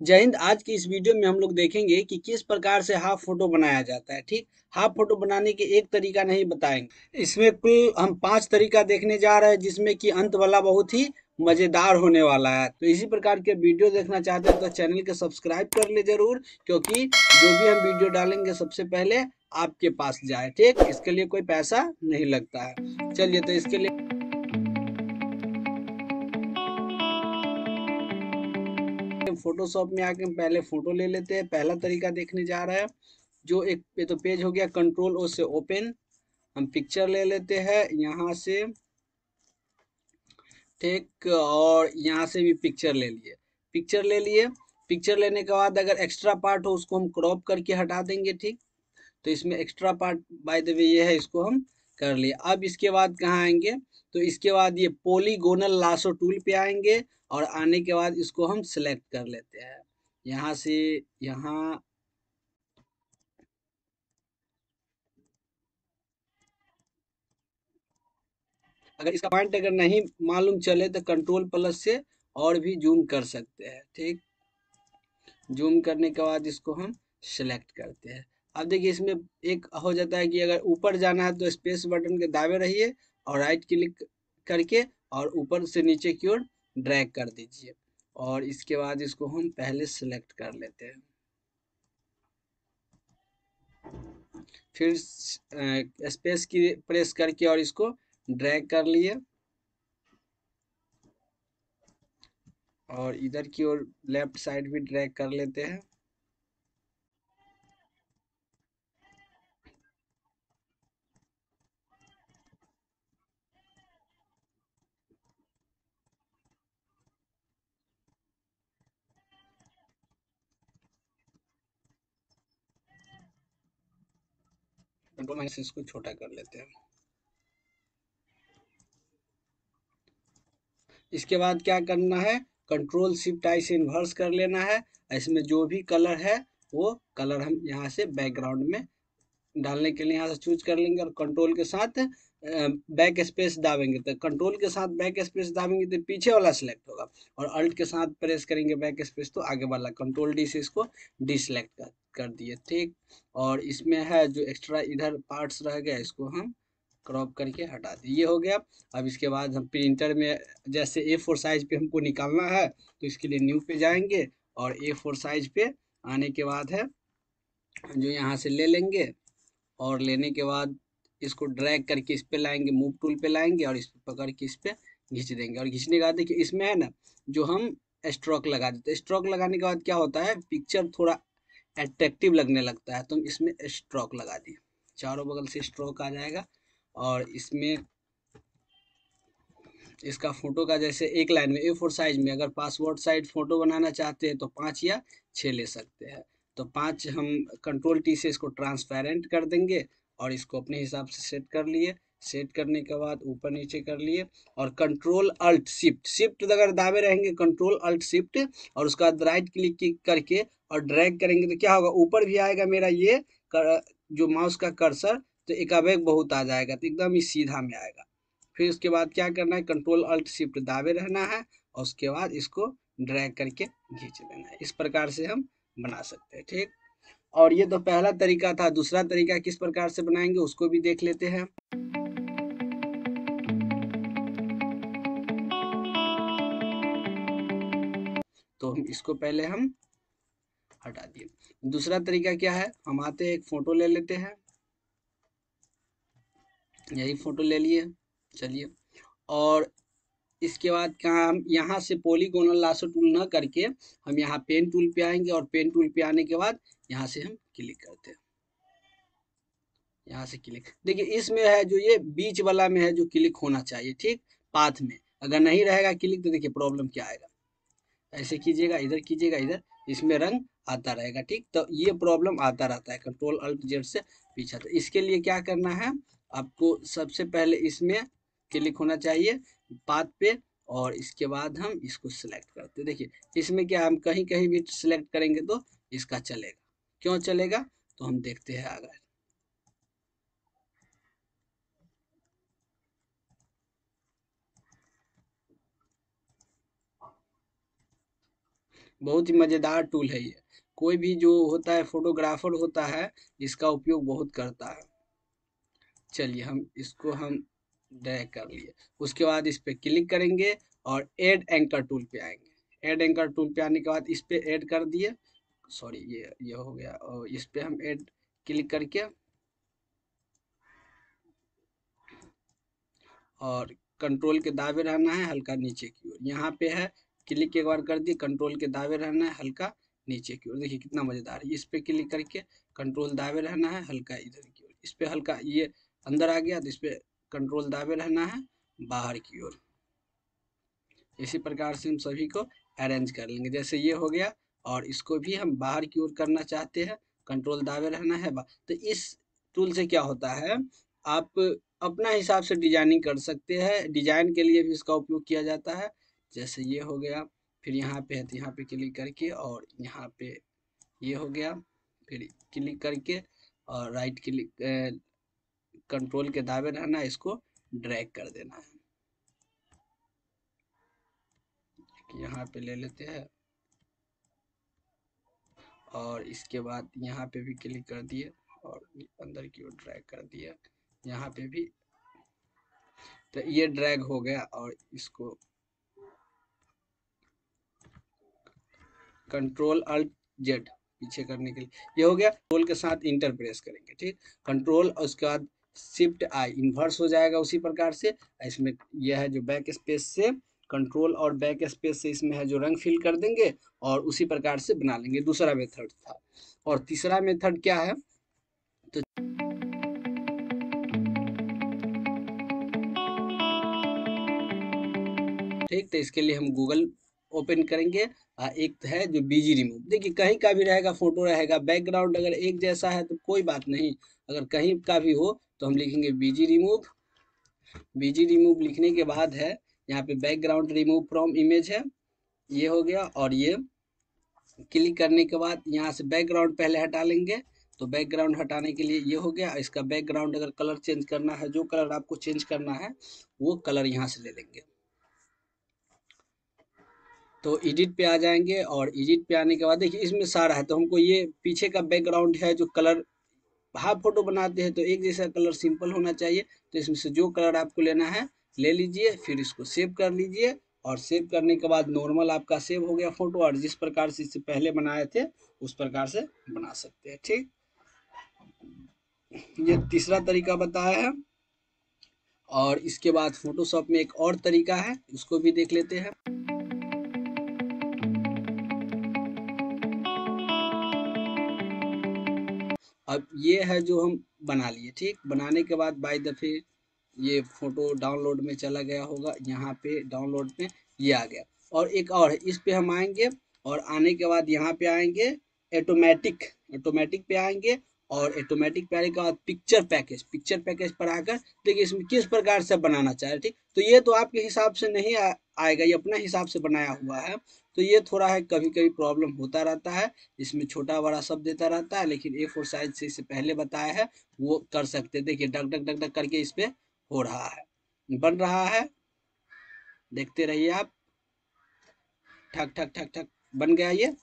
जय हिंद। आज की इस वीडियो में हम लोग देखेंगे कि किस प्रकार से हाफ़ फ़ोटो बनाया जाता है, ठीक? हाफ़ फ़ोटो बनाने के एक तरीका नहीं बताएँगे। इसमें कुल हम पाँच तरीका देखने जा रहे हैं, जिसमें कि अंत वाला बहुत ही मज़ेदार होने वाला है। तो इसी प्रकार के वीडियो देखना चाहते हैं तो चैनल के सब्सक्राइब कर ले ज़रूर, क्योंकि जो भी हम वीडियो डालेंगे सबसे पहले आपके पास जाए, ठीक? इसके लिए कोई पैसा नहीं लगता है। चलिए तो इसके लिए फोटोशॉप में आके हम पहले फ़ोटो ले लेते हैं। पहला तरीका देखने जा रहा है, जो एक पे तो पेज हो गया कंट्रोल ओ से ओपन हम पिक्चर ले लेते हैं, यहाँ से ठीक और यहाँ से भी पिक्चर ले लिए। पिक्चर ले लिए। पिक्चर लेने के बाद अगर एक्स्ट्रा पार्ट हो, उसको हम क्रॉप करके हटा देंगे, ठीक? तो इसमें extra part by the way ये है, इसको हम कर लिए। अब इसके बाद कहाँ आएँगे? तो इसके बाद ये पोलीगोनल लासो टूल पे आएँगे। और आने के बाद इसको हम सिलेक्ट कर लेते हैं। यहाँ से यहाँ अगर इसका पॉइंट अगर नहीं मालूम चले तो कंट्रोल प्लस से और भी जूम कर सकते हैं, ठीक? जूम करने के बाद इसको हम सिलेक्ट करते हैं। अब देखिए इसमें एक हो जाता है कि अगर ऊपर जाना है तो स्पेस बटन के दावे रहिए और राइट क्लिक करके और ऊपर से नीचे की ओर ड्रैग कर दीजिए। और इसके बाद इसको हम पहले सेलेक्ट कर लेते हैं। फिर स्पेस की प्रेस करके और इसको ड्रैग कर लिए। और इधर की ओर लेफ़्ट साइड भी ड्रैग कर लेते हैं। कंट्रोल इसको छोटा कर लेते हैं। इसके बाद क्या करना है? कंट्रोल शिफ्ट आई से इन्वर्स कर लेना है। इसमें जो भी कलर है, वो कलर हम यहाँ से बैकग्राउंड में डालने के लिए यहाँ से चूज़ कर लेंगे और कंट्रोल के साथ बैक स्पेस दाबेंगे। तो कंट्रोल के साथ बैक स्पेस दाबेंगे तो पीछे वाला सिलेक्ट होगा। और अल्ट के साथ प्रेस करेंगे बैक स्पेस तो आगे वाला। कंट्रोल डी से इसको डिसलेक्ट कर। कर दिए, ठीक? और इसमें है जो एक्स्ट्रा इधर पार्ट्स रह गया, इसको हम क्रॉप करके हटा दिए। ये हो गया। अब इसके बाद हम प्रिंटर में, जैसे ए फोर साइज़ पे हमको निकालना है तो इसके लिए न्यू पे जाएँगे और ए फोर साइज़ पे आने के बाद है, जो यहाँ से ले लेंगे और लेने के बाद इसको ड्रैग करके इस पे लाएँगे मूव टूल पे लाएँगे और इस पे पकड़ के इस पर घिंच देंगे। और घिंचने के बाद देखिए, इसमें है ना, जो हम स्ट्रोक लगा देते हैं। स्ट्रोक लगाने के बाद क्या होता है पिक्चर थोड़ा अट्रैक्टिव लगने लगता है तो इसमें स्ट्रोक लगा दिए चारों बगल से स्ट्रोक आ जाएगा और इसमें, इसका फ़ोटो का जैसे एक लाइन में ए फोर साइज़ में अगर पासवर्ड साइज़ फ़ोटो बनाना चाहते हैं तो पाँच या छः ले सकते हैं। तो पाँच हम कंट्रोल टी से इसको ट्रांसपेरेंट कर देंगे और इसको अपने हिसाब से सेट कर लिए। सेट करने के बाद ऊपर नीचे कर लिए और कंट्रोल अल्ट शिफ्ट शिफ्ट अगर दावे रहेंगे कंट्रोल अल्ट शिफ्ट और उसका राइट क्लिक करके और ड्रैग करेंगे तो क्या होगा? ऊपर भी आएगा मेरा ये कर, जो माउस का कर्सर तो एक अवेग बहुत आ जाएगा तो एकदम ही सीधा में आएगा। फिर उसके बाद क्या करना है? कंट्रोल अल्ट शिफ्ट दावे रहना है और उसके बाद इसको ड्रैग करके खींच लेना है। इस प्रकार से हम बना सकते हैं ठीक? और ये तो पहला तरीका था दूसरा तरीका किस प्रकार से बनाएँगे उसको भी देख लेते हैं। इसको पहले हम हटा दिए। दूसरा तरीका क्या है? हम आते हैं, एक फ़ोटो ले लेते हैं। यही फ़ोटो ले लिए, चलिए। और इसके बाद कहाँ हम यहाँ से पोलीगोनल लासो टूल ना करके हम यहाँ पेन टूल पे आएँगे और पेन टूल पे आने के बाद यहाँ से हम क्लिक करते हैं। यहाँ से क्लिक देखिए, इसमें है जो ये बीच वाला में है जो क्लिक होना चाहिए, ठीक? पाथ में। अगर नहीं रहेगा क्लिक तो देखिए प्रॉब्लम क्या आएगा। ऐसे कीजिएगा, इधर कीजिएगा, इधर, इसमें रंग आता रहेगा, ठीक? तो ये प्रॉब्लम आता रहता है कंट्रोल अल्ट जेड से पीछा। तो इसके लिए क्या करना है, आपको सबसे पहले इसमें क्लिक होना चाहिए पाथ पे और इसके बाद हम इसको सिलेक्ट करते देखिए, इसमें क्या हम कहीं कहीं भी सिलेक्ट करेंगे तो इसका चलेगा। क्यों चलेगा? तो हम देखते हैं अगर बहुत ही मज़ेदार टूल है ये। कोई भी जो होता है फोटोग्राफर होता है, इसका उपयोग बहुत करता है। चलिए हम, इसको हम ड्रैग कर लिए। उसके बाद इस पर क्लिक करेंगे और एड एंकर टूल पे आएँगे। एड एंकर टूल पे आने के बाद इस पे ऐड कर दिए। सॉरी ये ये हो गया। और इस पे हम ऐड क्लिक करके और कंट्रोल के दावे रहना है, हल्का नीचे की ओर। यहाँ पे है क्लिक एक बार कर दिए कंट्रोल के दावे रहना है, हल्का नीचे की ओर। देखिए कितना मज़ेदार है। इस पे क्लिक करके कंट्रोल दावे रहना है, हल्का इधर की ओर। इस पे हल्का ये अंदर आ गया तो इस पे कंट्रोल दावे रहना है, बाहर की ओर। इसी प्रकार से हम सभी को अरेंज कर लेंगे। जैसे ये हो गया, और इसको भी हम बाहर की ओर करना चाहते हैं कंट्रोल दावे रहना है तो इस टूल से क्या होता है, आप अपना हिसाब से डिज़ाइनिंग कर सकते हैं। डिज़ाइन के लिए भी इसका उपयोग किया जाता है। जैसे ये हो गया, फिर यहाँ पे है तो यहाँ पे क्लिक करके और यहाँ पे ये हो गया, फिर क्लिक करके और राइट क्लिक कंट्रोल के दावे रहना, इसको ड्रैग कर देना है। यहाँ पे ले लेते हैं। और इसके बाद यहाँ पे भी क्लिक कर दिए और अंदर की ओर ड्रैग कर दिया। यहाँ पे भी तो ये ड्रैग हो गया और इसको कंट्रोल अल्ट जेड पीछे करने के लिए। ये हो गया कंट्रोल के साथ इंटर प्रेस करेंगे, ठीक? कंट्रोल और उसके बाद शिफ्ट आई इन्वर्स हो जाएगा उसी प्रकार से। इसमें यह है जो बैक स्पेस से कंट्रोल और बैक स्पेस से इसमें है जो रंग फिल कर देंगे और उसी प्रकार से बना लेंगे। दूसरा मेथड था। और तीसरा मेथड क्या है? तो ठीक तो इसके लिए हम गूगल ओपन करेंगे। एक है जो बीजी रिमूव देखिए, कहीं का भी रहेगा फ़ोटो रहेगा बैकग्राउंड अगर एक जैसा है तो कोई बात नहीं। अगर कहीं का भी हो तो हम लिखेंगे बीजी रिमूव बीजी रिमूव लिखने के बाद है, यहाँ पे बैकग्राउंड रिमूव फ्रॉम इमेज है। ये हो गया और ये क्लिक करने के बाद यहाँ से बैकग्राउंड पहले हटा लेंगे। तो बैकग्राउंड हटाने के लिए ये हो गया। इसका बैकग्राउंड अगर कलर चेंज करना है, जो कलर आपको चेंज करना है, वो कलर यहाँ से ले लेंगे। तो एडिट पे आ जाएँगे और एडिट पे आने के बाद देखिए, इसमें सारा है। तो हमको ये पीछे का बैकग्राउंड है जो कलर हाफ़ फ़ोटो बनाते हैं तो एक जैसा कलर सिंपल होना चाहिए। तो इसमें से जो कलर आपको लेना है, ले लीजिए, फिर इसको सेव कर लीजिए और सेव करने के बाद नॉर्मल आपका सेव हो गया फ़ोटो और जिस प्रकार से इससे पहले बनाए थे, उस प्रकार से बना सकते हैं, ठीक? ये तीसरा तरीका बताया है और इसके बाद फोटोशॉप में एक और तरीका है, उसको भी देख लेते हैं। अब ये है जो हम बना लिए, ठीक? बनाने के बाद बाई दफ़े ये फ़ोटो डाउनलोड में चला गया होगा, यहाँ पे डाउनलोड में ये आ गया। और एक और है, इस पे हम आएँगे और आने के बाद यहाँ पे आएँगे ऑटोमेटिक ऑटोमेटिक पे आएँगे और ऑटोमेटिक पे आने के बाद पिक्चर पैकेज पिक्चर पैकेज पर आकर, देखिए इसमें किस प्रकार से बनाना चाहे ठीक? तो ये तो आपके हिसाब से नहीं आएगा, ये अपना हिसाब से बनाया हुआ है। तो ये थोड़ा है कभी कभी प्रॉब्लम होता रहता है, इसमें छोटा बड़ा सब देता रहता है, लेकिन ए फोर साइज़ से इससे पहले बताया है, वो कर सकते देखिए, डक डक डक डक करके इस पर हो रहा है। बन रहा है। देखते रहिए आप। ठक ठक ठक ठक, बन गया ये।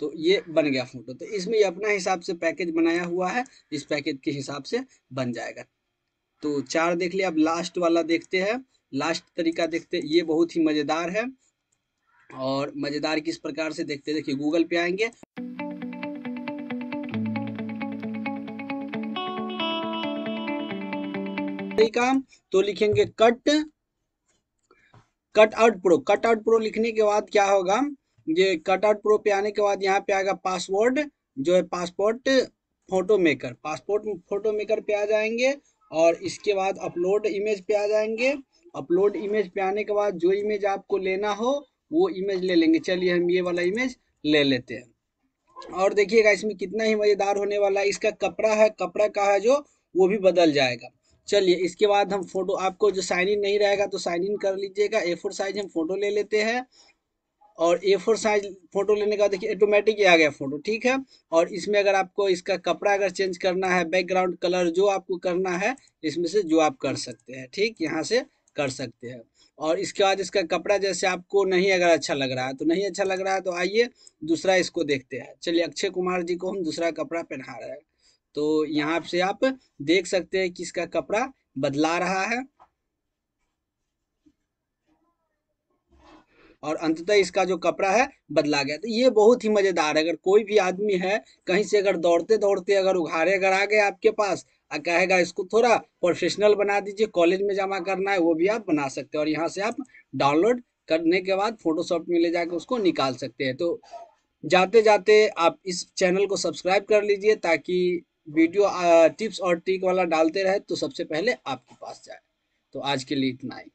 तो ये बन गया फ़ोटो तो इसमें ये अपना हिसाब से पैकेज बनाया हुआ है, इस पैकेज के हिसाब से बन जाएगा। तो चार देख लिया अब लास्ट वाला देखते हैं। लास्ट तरीका देखते, ये बहुत ही मज़ेदार है। और मज़ेदार किस प्रकार से देखते, देखिए, गूगल पे आएँगे। तरीका तो लिखेंगे cut cut out pro cut out pro लिखने के बाद क्या होगा, ये कट आउट प्रो पे आने के बाद यहाँ पे आएगा पासवर्ड जो है passport photo maker passport photo maker पे आ जाएँगे और इसके बाद अपलोड इमेज पे आ जाएँगे। अपलोड इमेज पे आने के बाद जो इमेज आपको लेना हो, वो इमेज ले लेंगे। चलिए हम ये वाला इमेज ले लेते हैं। और देखिएगा, इसमें कितना ही मज़ेदार होने वाला है। इसका कपड़ा है, कपड़ा का है जो, वो भी बदल जाएगा। चलिए, इसके बाद हम फ़ोटो आपको जो साइन इन नहीं रहेगा तो साइन इन कर लीजिएगा। ए फोर साइज़ हम फ़ोटो ले लेते हैं। और ए फोर साइज़ फ़ोटो लेने का देखिए ऑटोमेटिक आ गया फ़ोटो ठीक है? और इसमें अगर आपको इसका कपड़ा अगर चेंज करना है बैकग्राउंड कलर जो आपको करना है, इसमें से जो आप कर सकते हैं, ठीक? यहाँ से कर सकते हैं। और इसके बाद इसका कपड़ा जैसे आपको नहीं अगर अच्छा लग रहा है तो नहीं अच्छा लग रहा है तो आइए दूसरा इसको देखते हैं। चलिए, अक्षय कुमार जी को हम दूसरा कपड़ा पहना रहे हैं। तो यहाँ से आप देख सकते हैं कि इसका कपड़ा बदला रहा है। और अंततः इसका जो कपड़ा है, बदला गया। तो ये बहुत ही मज़ेदार है। अगर कोई भी आदमी है, कहीं से अगर दौड़ते दौड़ते अगर उघारे अगर आ गए आपके पास कहेगा, इसको थोड़ा प्रोफेशनल बना दीजिए कॉलेज में जमा करना है, वो भी आप बना सकते हैं। और यहाँ से आप डाउनलोड करने के बाद फोटोशॉप में ले जाकर उसको निकाल सकते हैं। तो जाते जाते आप इस चैनल को सब्सक्राइब कर लीजिए ताकि वीडियो टिप्स और ट्रिक वाला डालते रहे तो सबसे पहले आपके पास जाए। तो आज के लिए इतना ही।